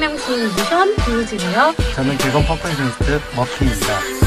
퍼페이션 미션 뷰즈고요. 저는 개건 퍼포먼스 머피입니다.